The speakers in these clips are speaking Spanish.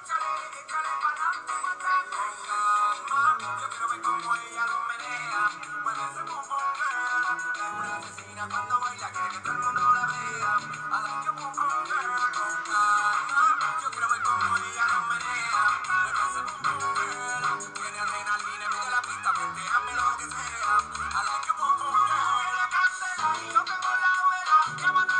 Yo quiero ver cómo ella los menea. Puede ser un bombero. Una asesina cuando baila, quiere que todo el mundo la vea. A la que puedo bombero. Yo quiero ver cómo ella los menea. Puede ser un bombero. Tiene arena, línea, mide la pista, pendeja, mire lo que sea. A la que puedo bombero. Yo quiero y no tengo la abuela.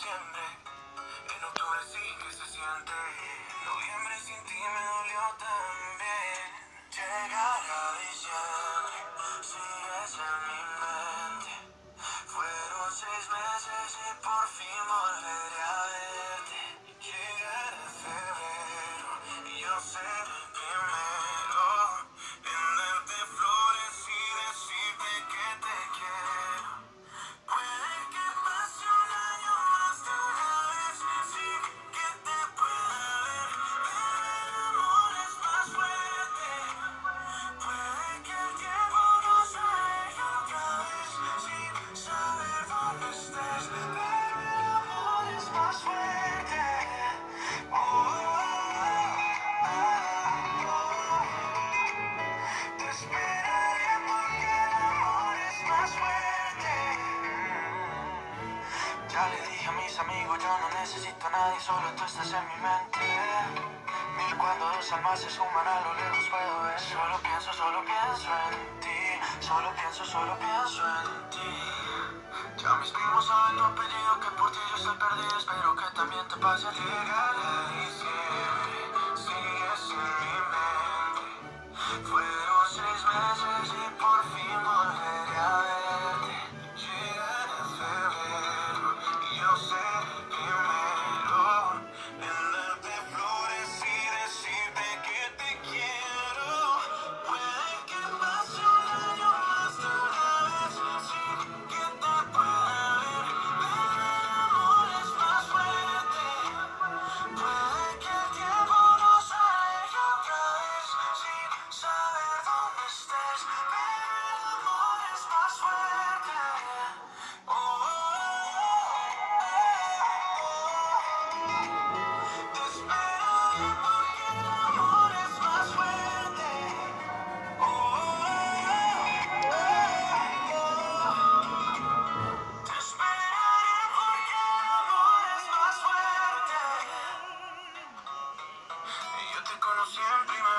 septiembre, en octubre sí que se siente. amigo, yo no necesito a nadie, solo tú estás en mi mente. Mil cuando dos almas se suman a lo lejos puedo ver. Solo pienso, solo pienso en ti. Solo pienso, solo pienso en ti. Ya mis primos saben tu apellido, que por ti yo estoy perdido. Espero que también te pase a ti. siempre